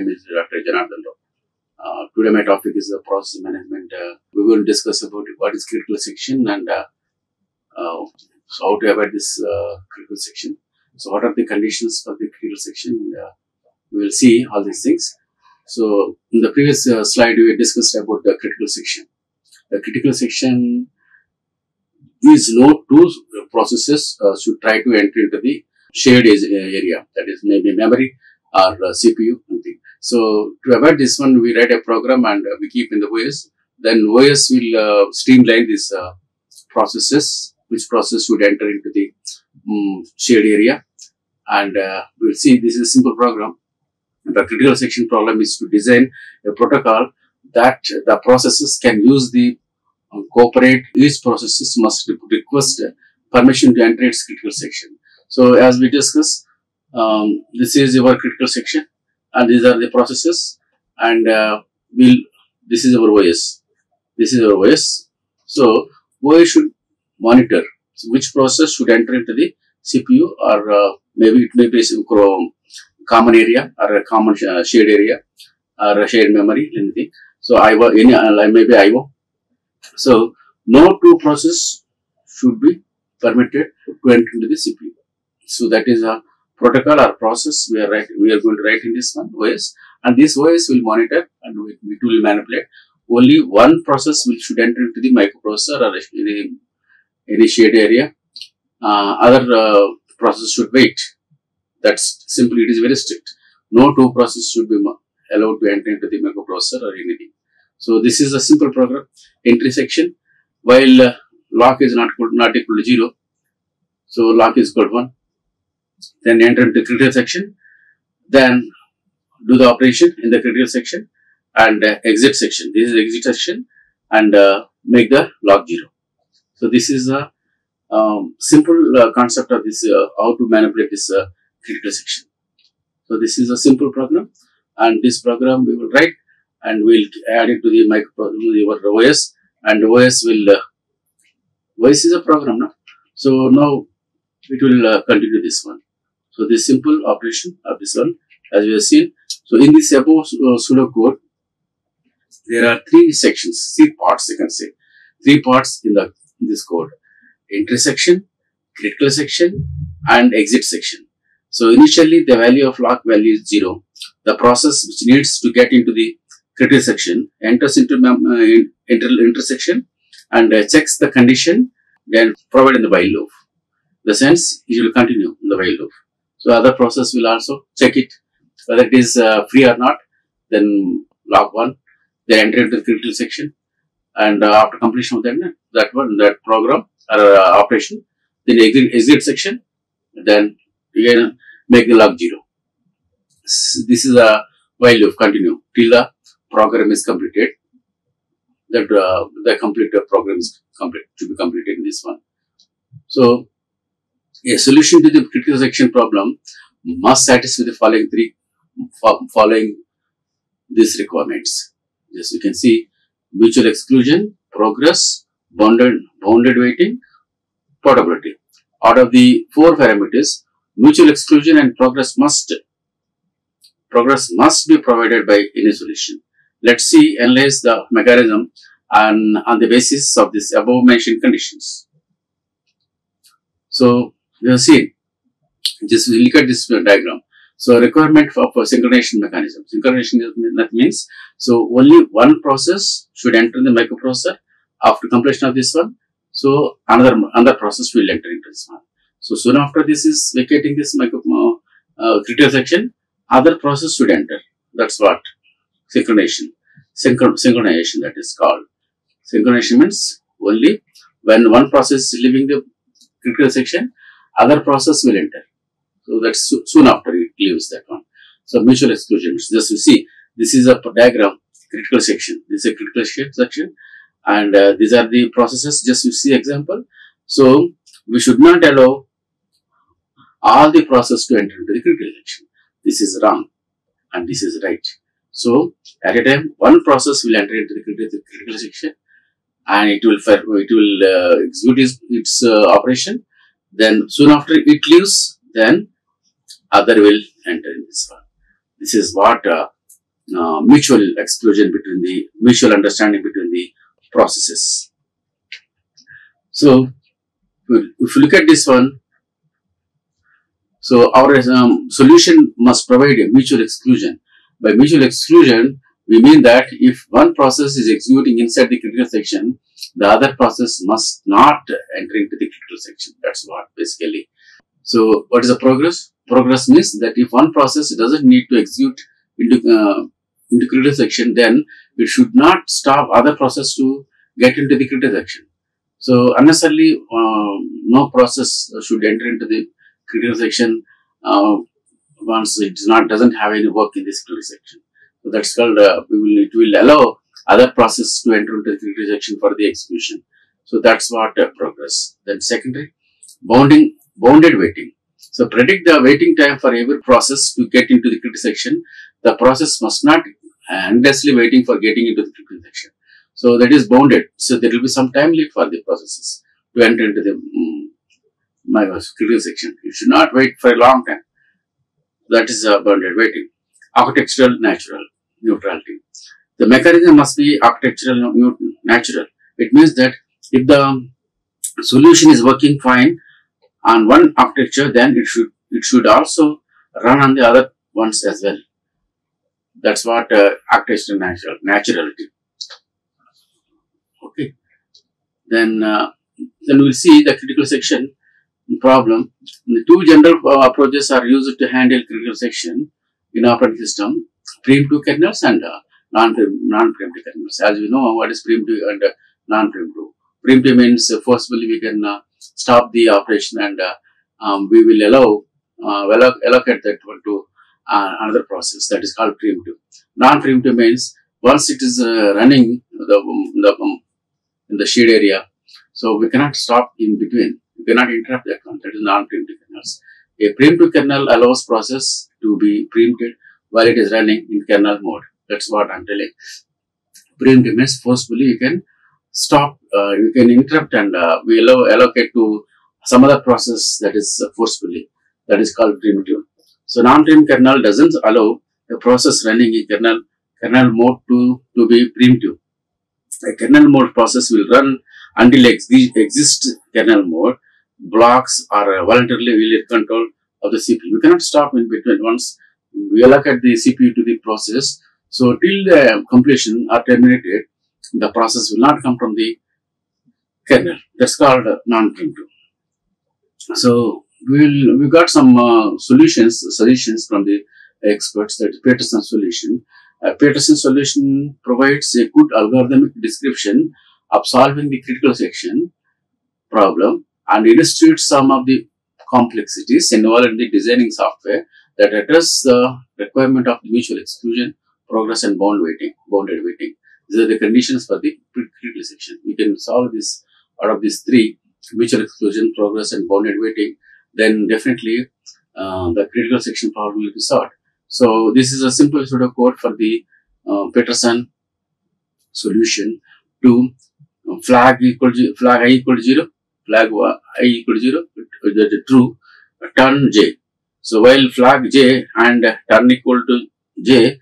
name is Dr. Janardhan Rao. Uh, today my topic is the process management. Uh, we will discuss about what is critical section and uh, uh, so how to avoid this uh, critical section. So what are the conditions for the critical section? Uh, we will see all these things. So in the previous slide, we discussed about the critical section. The critical section is no two processes should try to enter into the shared area. That is maybe memory or uh, CPU. Something. So to avoid this one, we write a program and uh, we keep in the OS. Then OS will uh, streamline these processes. Which process would enter into the um, shared area, and we'll see. This is a simple program. The critical section problem is to design a protocol that the processes can use the uh, cooperate. Each processes must request permission to enter its critical section. So as we discussed, um, this is your critical section, and these are the processes, and uh, we'll. This is our OS. This is our OS. So OS should monitor which process should enter into the CPU, or uh, maybe it may be some common area or a common uh, shared area or a shared memory, anything. So IO, any uh, maybe IO. So no two process should be permitted to enter into the CPU. So that is a protocol or process we are write, we are going to write in this one OS, and this OS will monitor and we, it will manipulate. Only one process will should enter into the microprocessor or any shared area. Uh, other uh, process should wait. That's simply it is very strict. No two processes should be allowed to enter into the microprocessor or anything. So this is a simple program. Entry section while uh, lock is not equal, not equal to zero. So lock is to one. Then enter into critical section. Then do the operation in the critical section and uh, exit section. This is exit section and uh, make the lock zero. So this is a um, simple uh, concept of this uh, how to manipulate this uh, critical section. So this is a simple program, and this program we will write and we'll add it to the micro your OS, and OS will uh, OS is a program now. So now it will continue this one. So this simple operation of this one, as we have seen. So in this above uh, pseudo code, there are three sections, three parts you can say, three parts in the in this code entry section, critical section, and exit section. So initially the value of lock value is zero. The process which needs to get into the critical section enters into uh, in- inter- intersection and uh, checks the condition, then provide in the while loop. The sense it will continue in the while loop. So other process will also check it whether it is uh, free or not. Then lock one, they enter into the critical section, and uh, after completion of that, that one that program or uh, operation, then exit, exit section, then again make the lock zero. This is a while loop continue till the program is completed. That uh, the complete uh, program is complete to be completed in this one. So a solution to the critical section problem must satisfy the following three following these requirements. As you can see, mutual exclusion, progress, bounded, bounded waiting, portability. Out of the four parameters, mutual exclusion and progress must progress must be provided by any solution. Let's see analyze the mechanism and on the basis of this above mentioned conditions. So you have seen just look at this diagram. So requirement for, for synchronization mechanism. Synchronization that means so only one process should enter the microprocessor after completion of this one. So another another process will enter into this one. So soon after this is vacating this micro uh, uh, critical section, other process should enter. That's what synchronization. Synchron- synchronization that is called. Synchronization means only when one process is leaving the critical section, other process will enter. So that's so- soon after it leaves that one. So mutual exclusion. Just you see, this is a diagram, critical section. This is a critical section, and uh, these are the processes. Just you see example. So we should not allow all the process to enter into the critical section. This is wrong, and this is right. So at a time, one process will enter into the critical, critical section, and it will it will uh, execute its, its uh, operation. Then soon after it leaves, then other will enter in this one. This is what uh, uh, mutual exclusion between the mutual understanding between the processes. So, if you look at this one, so our um, solution must provide a mutual exclusion. By mutual exclusion, we mean that if one process is executing inside the critical section, the other process must not enter into the critical section. That's what basically. So, what is the progress? Progress means that if one process doesn't need to execute into, uh, into critical section, then it should not stop other process to get into the critical section. So, unnecessarily, uh, no process should enter into the critical section uh, once it does not doesn't have any work in this critical section. That's called uh, we will it will allow other process to enter into the critical section for the execution. So that's what uh, progress. Then secondary bounding bounded waiting. So predict the waiting time for every process to get into the critical section. The process must not endlessly waiting for getting into the critical section. So that is bounded. So there will be some time limit for the processes to enter into the um, my critical section. You should not wait for a long time. That is uh, bounded waiting. Architectural natural neutrality. The mechanism must be architectural natural. It means that if the solution is working fine on one architecture, then it should it should also run on the other ones as well. That's what uh, architectural natural naturality. Okay. Then uh, then we'll see the critical section problem. The two general uh, approaches are used to handle critical section in operating system, preemptive kernels and uh, non-preemptive kernels. As we know, what is preemptive and uh, non-preemptive. Preemptive means uh, forcibly we can uh, stop the operation and uh, um, we will allow, uh, allocate that one to uh, another process that is called preemptive. Non-preemptive means once it is running the, um, the um, in the shade area, so we cannot stop in between. We cannot interrupt that one. That is non-preemptive kernels. A preemptive kernel allows process to be preempted while it is running in kernel mode. That's what I'm telling. Preemptive means forcefully you can stop, uh, you can interrupt and uh, we allow allocate to some other process that is uh, forcefully. That is called preemptive. So non-preemptive kernel doesn't allow a process running in kernel kernel mode to, to be preemptive. A kernel mode process will run until ex exists kernel mode blocks are voluntarily will control of the CPU. We cannot stop in between once we allocate the CPU to the process. So till the completion or terminated, the process will not come from the kernel. That's called non-preemptive. So we'll we got some uh, solutions, solutions from the experts. That Peterson solution. Uh, Peterson solution provides a good algorithmic description of solving the critical section problem and illustrates some of the complexities involved in the designing software that address the requirement of mutual exclusion, progress and bound waiting, bounded waiting. These are the conditions for the critical section. We can solve this out of these three, mutual exclusion, progress and bounded waiting, then definitely uh, the critical section problem will be solved. So this is a simple sort of pseudocode for the uh, Peterson solution to flag equal to, flag i equal to 0, flag i equal to 0, that is true, turn j. So while flag j and turn equal to j,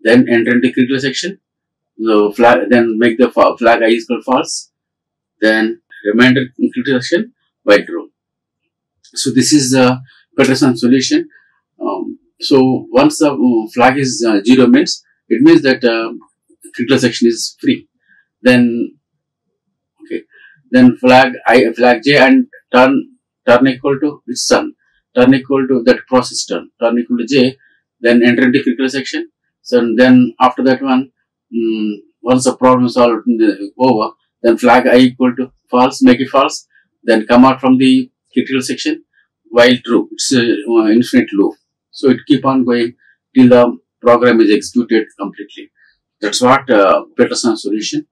then enter into critical section. So flag then make the flag i equal false. Then remainder in critical section while true. So this is the Peterson solution. Um, so once the um, flag is uh, zero means it means that uh, critical section is free. Then then flag i flag j and turn turn equal to its sun turn equal to that process turn, turn equal to j, then enter into critical section. So then after that one, um, once the problem is solved over, then flag i equal to false, make it false, then come out from the critical section while true. It's uh, infinite loop. So it keep on going till the program is executed completely. That's what uh, solution.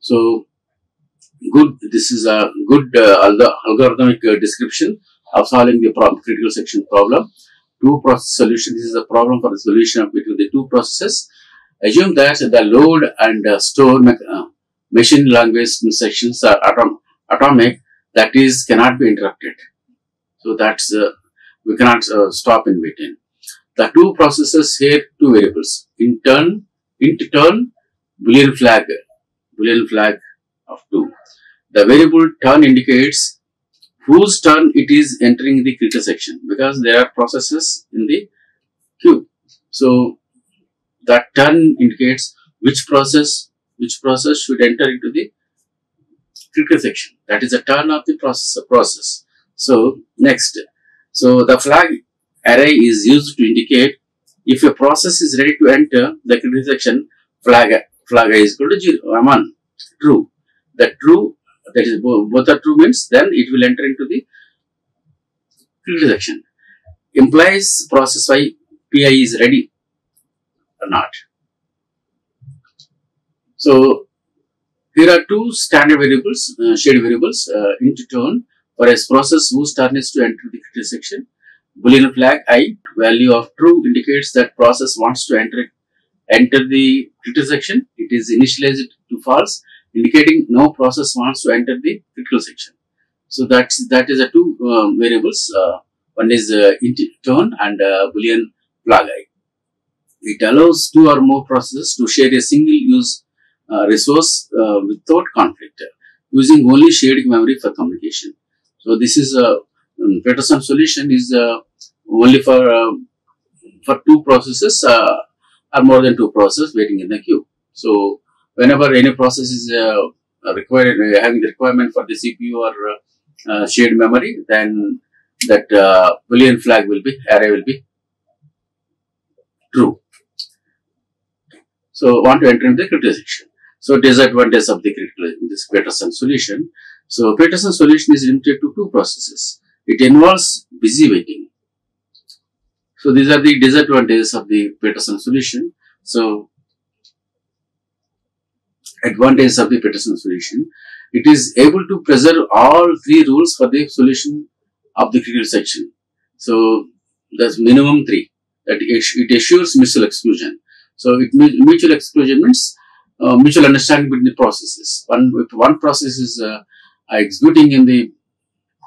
So good. This is a good uh, algorithmic uh, description of solving the problem, critical section problem. Two process solution. This is a problem for the solution between the two processes. Assume that the load and uh, store machine language instructions are atom atomic. That is cannot be interrupted. So that's uh, we cannot uh, stop in between. the two processes here, two variables, in turn, int turn, boolean flag, boolean flag of 2. The variable turn indicates whose turn it is entering the critical section because there are processes in the queue. So that turn indicates which process which process should enter into the critical section. That is the turn of the process. process. So next, so the flag array is used to indicate if a process is ready to enter the critical section, flag flag is equal to zero, one, true. The true that is both, are true means then it will enter into the critical section. Implies process Y PI is ready or not. So here are two standard variables, uh, shared variables, uh, int turn for a process whose turn is to enter the critical section. Boolean flag i value of true indicates that process wants to enter enter the critical section. It is initialized to false indicating no process wants to enter the critical section. So that's that is a two um, variables. Uh, one is uh, turn and uh, boolean flag i. It allows two or more processes to share a single use uh, resource uh, without conflict, using only shared memory for communication. So this is a um, Peterson solution is uh, only for for two processes or more than two processes waiting in the queue. So whenever any process is uh, required, uh, having the requirement for the CPU or uh, shared memory, then that boolean flag will be array will be true. So want to enter into the critical section. So disadvantage of the critical this Peterson solution. So Peterson solution is limited to two processes. It involves busy waiting. So these are the disadvantages of the Peterson solution. So advantages of the Peterson solution. It is able to preserve all three rules for the solution of the critical section. So there's minimum three that it assures mutual exclusion. So it mutual exclusion means uh, mutual understanding between the processes. One if one process is uh, executing in the,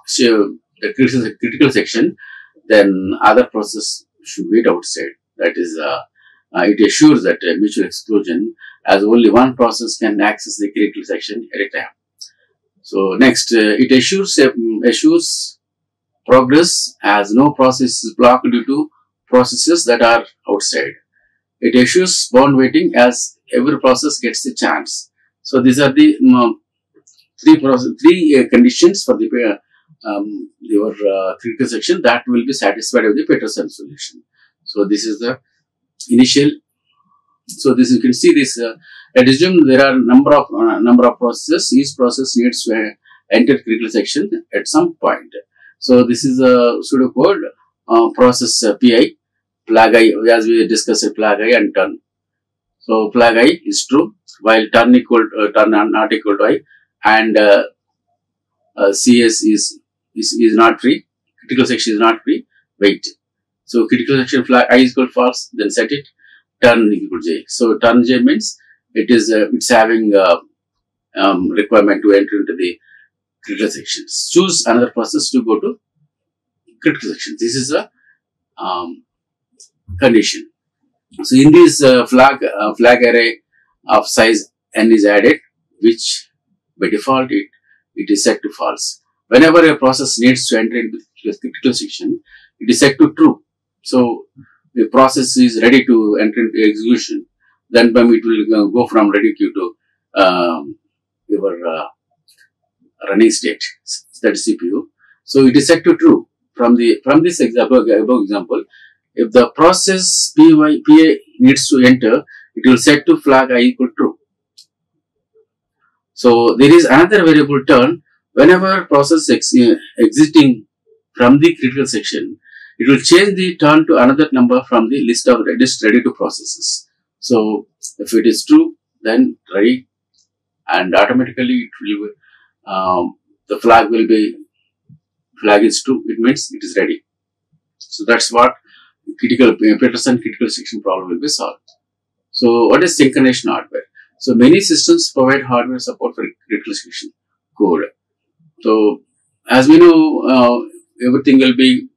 so the critical, critical section, then other process should wait outside. That is, uh it assures that mutual exclusion as only one process can access the critical section at a time. So next, uh, it assures, um, assures progress as no process is blocked due to processes that are outside. It assures bound waiting as every process gets a chance. So these are the um, three process, three uh, conditions for the uh, um, your uh, critical section that will be satisfied with the Peterson solution. So this is the initial so this you can see this. Uh, assume there are number of uh, number of processes. Each process needs to uh, enter critical section at some point. So this is a pseudocode uh, process uh, PI flag i as we discussed flag i and turn. So flag i is true while turn equal uh, turn not equal to i and uh, uh, CS is, is is not free. Critical section is not free. Wait. So critical section flag i is equal false. Then set it turn equal j. So turn j means it is uh, it's having uh, um, requirement to enter into the critical sections. Choose another process to go to critical section. This is a um, condition. So in this uh, flag uh, flag array of size n is added, which by default it it is set to false. Whenever a process needs to enter into the critical section, it is set to true. So the process is ready to enter into execution, then it will go from ready queue to um, your uh, running state, that is CPU. So it is set to true. From the from this example, above example, if the process py, PA needs to enter, it will set to flag i equal true. So there is another variable turn whenever process ex exiting from the critical section, it will change the turn to another number from the list of list ready to processes. So if it is true, then ready and automatically it will um, the flag will be flag is true. It means it is ready. So that's what critical Peterson critical section problem will be solved. So what is synchronization hardware? So many systems provide hardware support for critical section code. So as we know, uh, everything will be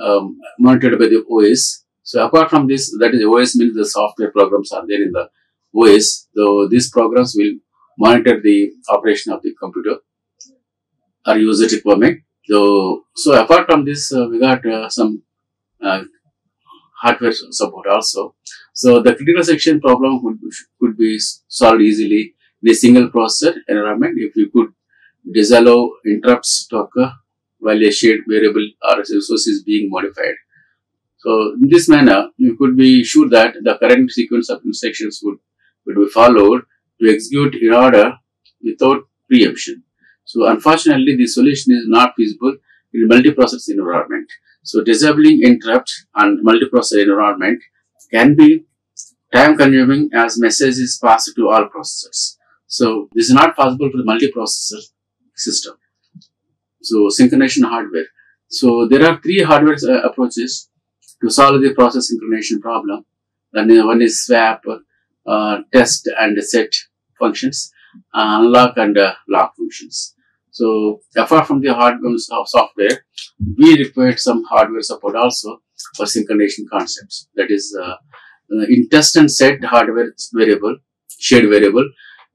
um, monitored by the OS. So apart from this, that is OS means the software programs are there in the OS. So these programs will monitor the operation of the computer or user requirement. So, so apart from this, uh, we got uh, some uh, hardware support also. So the critical section problem could, could be solved easily in a single processor environment if you could disallow interrupts to occur while a shared variable or resource is being modified. So in this manner, you could be sure that the current sequence of instructions would, would be followed to execute in order without preemption. So unfortunately, the solution is not feasible in a multiprocessor environment. So disabling interrupt and multiprocessor environment can be time consuming as message is passed to all processors. So this is not possible for the multiprocessor system. So synchronization hardware. So there are three hardware uh, approaches to solve the process synchronization problem. Then one is swap, uh, test and set functions, uh, unlock and uh, lock functions. So apart from the hardware of software, we required some hardware support also for synchronization concepts. That is, uh, in test and set hardware variable, shared variable,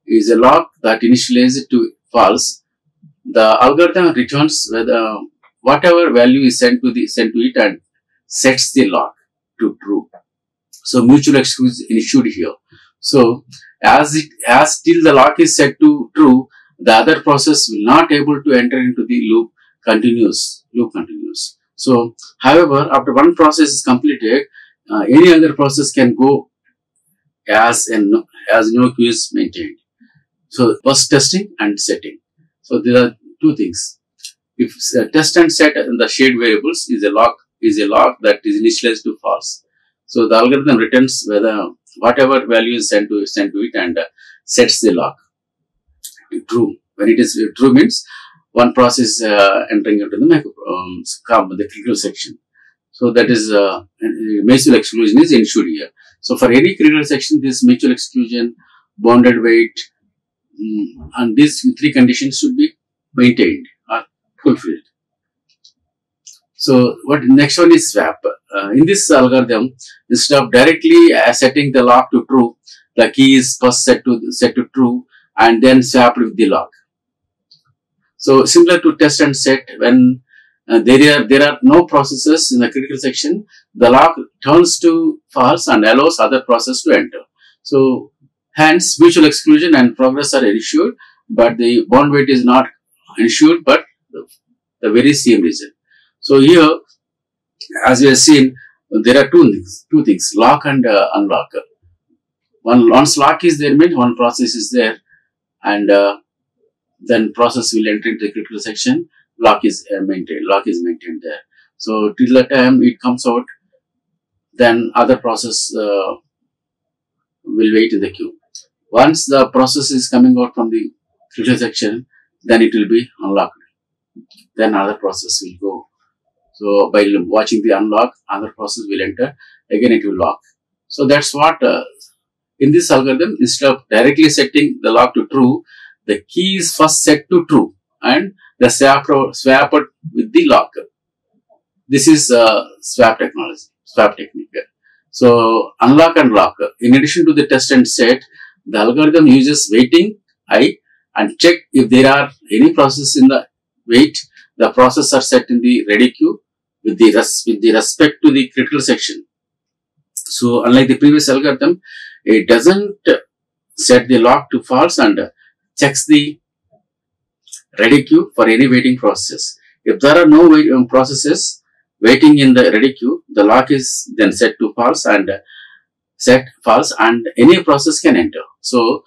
is a lock that initializes to false. The algorithm returns whether whatever value is sent to the sent to it and sets the lock to true. So mutual exclusion is issued here. So as it as till the lock is set to true, the other process will not able to enter into the loop continuous loop continues. So however, after one process is completed, uh, any other process can go as an as no queue is maintained. So first testing and setting. So there are two things. If uh, test and set in the shared variables is a lock is a lock that is initialized to false. So the algorithm returns whether whatever value is sent to sent to it and uh, sets the lock to true. When it is uh, true means one process uh, entering into the um, the critical section. So that is uh, mutual exclusion is ensured here. So for any critical section, this mutual exclusion, bounded wait, um, and these three conditions should be maintained or fulfilled. So what next one is swap. Uh, in this algorithm, instead of directly uh, setting the lock to true, the key is first set to set to true and then swapped with the lock. So similar to test and set, when uh, there are there are no processes in the critical section, the lock turns to false and allows other process to enter. So hence mutual exclusion and progress are ensured, but the bond wait is not ensured, but the, the very same reason. So here, as we have seen, there are two things, two things, lock and uh, unlock. One once lock is there means one process is there, and uh, then process will enter into the critical section. Lock is uh, maintained. Lock is maintained there. So till the time it comes out, then other process uh, will wait in the queue. Once the process is coming out from the critical section, then it will be unlocked. Then other process will go so by watching the unlock, other process will enter. Again, it will lock. So that's what uh, in this algorithm, instead of directly setting the lock to true, the key is first set to true and the swap swap with the lock. This is uh, swap technology, swap technique. So unlock and lock. In addition to the test and set, the algorithm uses waiting I and check if there are any process in the wait. The process are set in the ready queue with the, with the respect to the critical section. So unlike the previous algorithm, it doesn't set the lock to false and checks the ready queue for any waiting process. If there are no wait, um, processes waiting in the ready queue, the lock is then set to false and set false and any process can enter. So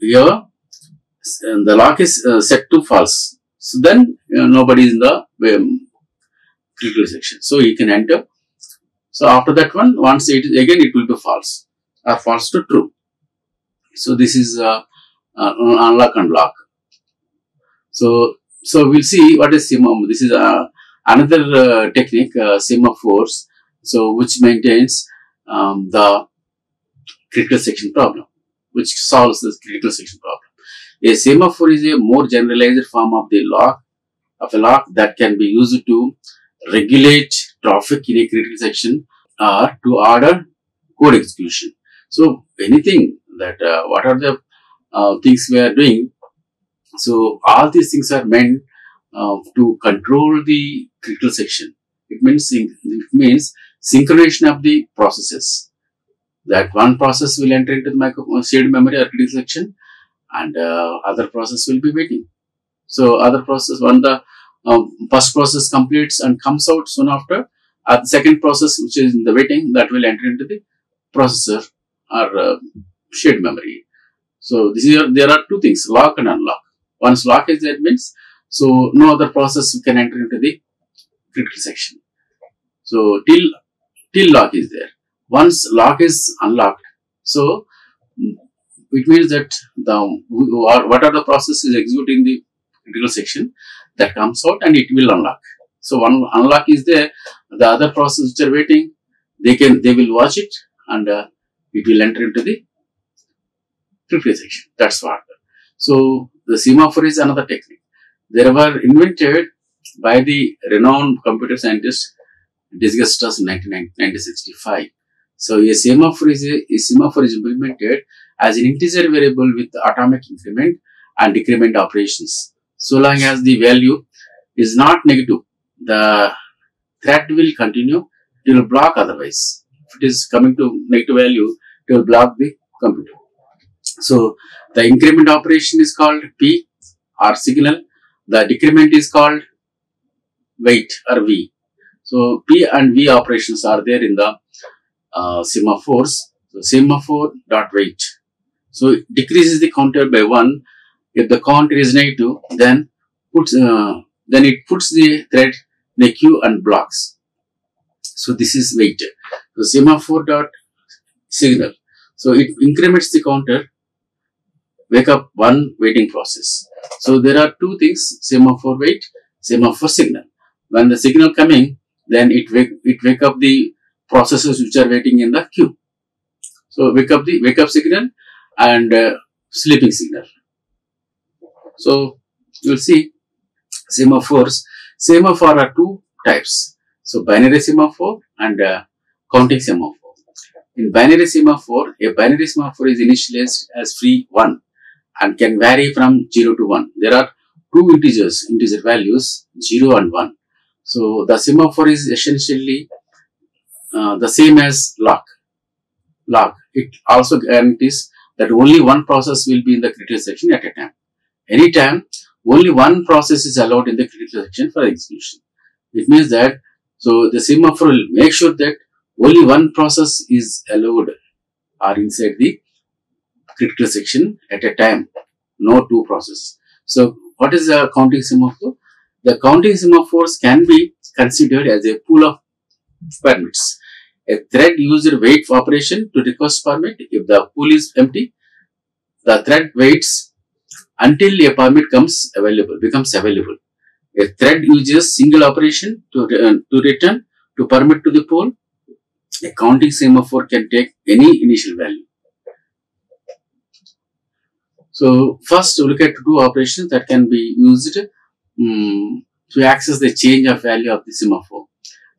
here the lock is uh, set to false. So then uh, nobody is in the um, critical section. So you can enter. So after that one, once it is again, it will be false or false to true. So this is uh, uh, unlock and lock. So so we'll see what is semaphore. This is uh, another uh, technique, uh, force. So which maintains um, the critical section problem, which solves this critical section problem. A semaphore is a more generalized form of the lock of a lock that can be used to regulate traffic in a critical section or to order code execution. So anything that uh, what are the uh, things we are doing. So all these things are meant uh, to control the critical section. It means it means synchronization of the processes. That one process will enter into the micro, shared memory or critical section, and uh, other process will be waiting. So other process when the um, first process completes and comes out soon after, uh, second process which is in the waiting that will enter into the processor or uh, shared memory. So this is, there are two things, lock and unlock. Once lock is there means, so no other process can enter into the critical section. So till, till lock is there. Once lock is unlocked, so it means that the what are the processes executing the critical section that comes out and it will unlock. So one unlock is there, the other process which are waiting, they can they will watch it and uh, it will enter into the critical section. That's what. So the semaphore is another technique. They were invented by the renowned computer scientist Dijkstra in 1965. So a semaphore is a, a semaphore is implemented as an integer variable with atomic increment and decrement operations. So long as the value is not negative, the thread will continue. till block otherwise. If it is coming to negative value, it will block the computer. So the increment operation is called P or signal. The decrement is called wait or V. So P and V operations are there in the uh, semaphores. So semaphore dot wait. So it decreases the counter by one. If the counter is negative, then puts uh, then it puts the thread in a queue and blocks. So this is wait. So semaphore dot signal. So it increments the counter wake up one waiting process. So there are two things, semaphore wait, semaphore signal. When the signal coming, then it wake, it wake up the processes which are waiting in the queue. So wake up the wake up signal and uh, sleeping signal. So you will see semaphores. Semaphore are two types. So binary semaphore and uh, counting semaphore. In binary semaphore, a binary semaphore is initialized as free 1 and can vary from 0 to 1. There are two integers, integer values 0 and 1. So the semaphore is essentially uh, the same as lock. Lock. It also guarantees that only one process will be in the critical section at a time. Anytime, only one process is allowed in the critical section for execution. It means that, so the semaphore will make sure that only one process is allowed or inside the critical section at a time, no two processes. So what is the counting semaphore? The counting semaphores can be considered as a pool of permits. A thread user waits for operation to request permit. If the pool is empty, the thread waits until a permit comes available, becomes available. A thread uses single operation to, uh, to return to permit to the pool. A counting semaphore can take any initial value. So first look at two operations that can be used um, to access the change of value of the semaphore.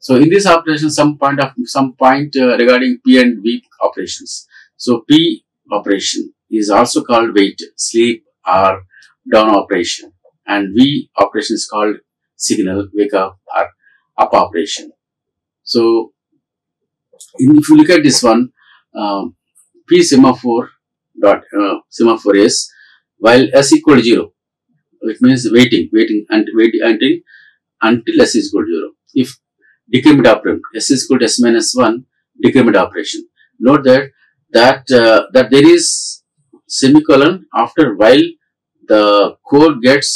So in this operation, some point of some point uh, regarding P and V operations. So P operation is also called wait, sleep, or down operation, and V operation is called signal, wake up, or up operation. So in, if you look at this one, um, P semaphore dot uh, semaphore is while s equal to 0 it means waiting waiting and waiting until until s is equal to 0 if decrement operation. S is equal to s minus 1 decrement operation. Note that that uh, that there is semicolon after while the code gets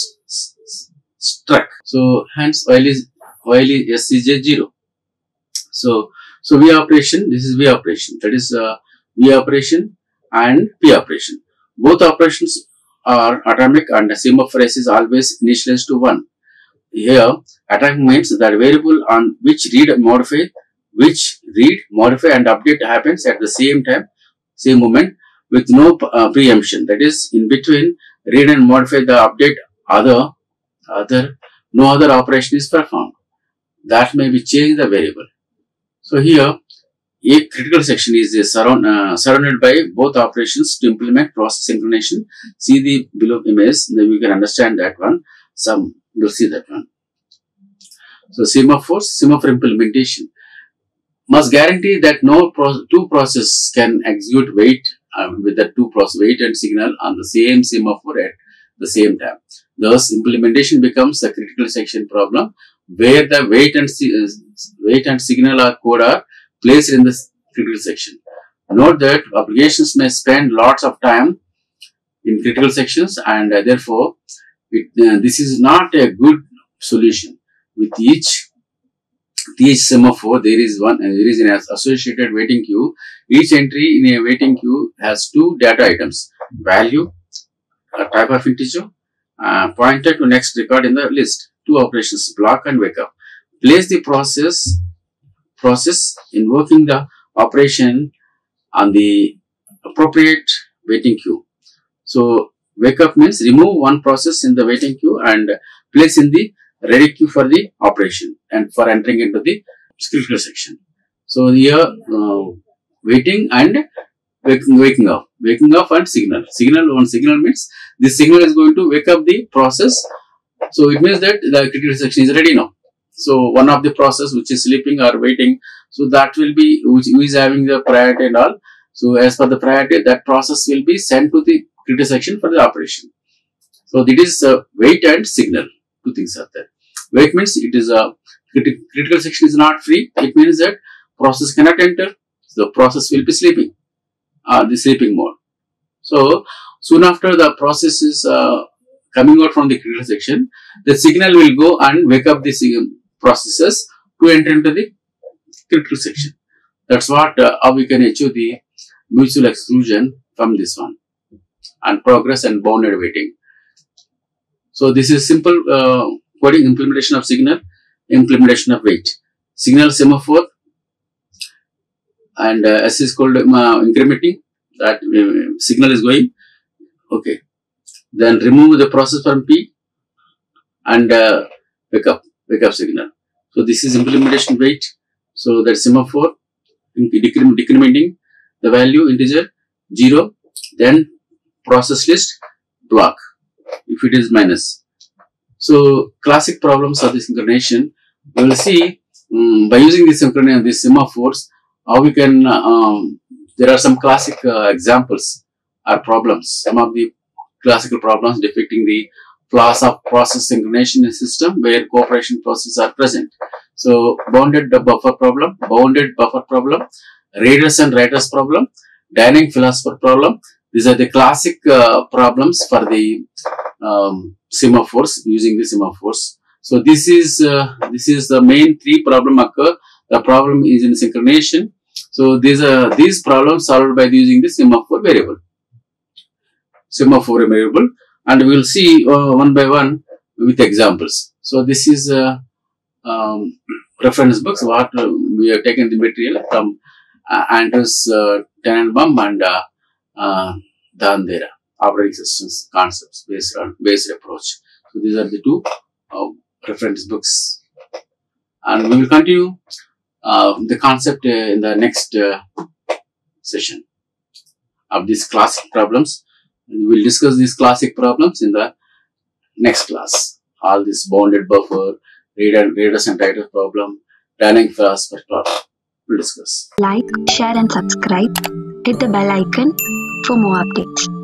struck. So hence while is while is s is a 0 so so v operation this is v operation. That is uh, v operation and P operation. Both operations are atomic and the semaphore phrase is always initialized to 1. Here, atomic means that variable on which read modify, which read, modify and update happens at the same time, same moment with no uh, preemption. That is, in between read and modify the update other, other, no other operation is performed. That may be change the variable. So here, a critical section is surround, uh, surrounded by both operations to implement process synchronization. See the below image, then we can understand that one. Some you'll see that one. So semaphore, semaphore implementation must guarantee that no pro two processes can execute wait um, with the two process wait and signal on the same semaphore at the same time. Thus, implementation becomes a critical section problem where the wait and uh, wait and signal are code are placed in the critical section. Note that applications may spend lots of time in critical sections and uh, therefore it, uh, this is not a good solution. With each each semaphore there is one there is an associated waiting queue. Each entry in a waiting queue has two data items: value, a type of integer, uh, pointer to next record in the list. Two operations: block and wake up. Place the process process invoking the operation on the appropriate waiting queue. So wake up means remove one process in the waiting queue and place in the ready queue for the operation and for entering into the critical section. So here uh, waiting and waking, waking up, waking up and signal. Signal one signal means this signal is going to wake up the process. So it means that the critical section is ready now. So one of the process which is sleeping or waiting, so that will be which is having the priority and all. So as per the priority, that process will be sent to the critical section for the operation. So it is uh, wait and signal. Two things are there. Wait means it is a criti critical section is not free. It means that process cannot enter. The process will be sleeping, uh, the sleeping mode. So soon after the process is uh, coming out from the critical section, the signal will go and wake up the processes to enter into the critical section. That's what uh, how we can achieve the mutual exclusion from this one and progress and bounded waiting. So this is simple uh, coding implementation of signal, implementation of wait. Signal semaphore and uh, S is called uh, incrementing that uh, signal is going. Okay. Then remove the process from P and uh, wake up wake up signal. So this is implementation wait. So that semaphore decrementing the value integer 0 then process list block if it is minus. So classic problems of the synchronization we will see um, by using this synchronization these semaphores how we can um, there are some classic uh, examples or problems some of the classical problems depicting the class of process synchronization system where cooperation processes are present. So bounded buffer problem, bounded buffer problem, readers and writers problem, dining philosopher problem. These are the classic uh, problems for the um, semaphores using the semaphores. So this is uh, this is the main three problem occur. The problem is in synchronization. So these are these problems solved by using the semaphore variable. Semaphore variable and we will see uh, one by one with examples. So this is uh, um, reference books what uh, we have taken the material from uh, Andrews uh, Tanenbaum and uh, uh, Dhamdhere operating systems concepts based on based approach. So these are the two uh, reference books, and we will continue uh, the concept uh, in the next session of these classic problems we will discuss these classic problems in the next class. All this bounded buffer, reader, readers and writers problem, dining philosopher problem. We'll discuss. Like, share and subscribe. Hit the bell icon for more updates.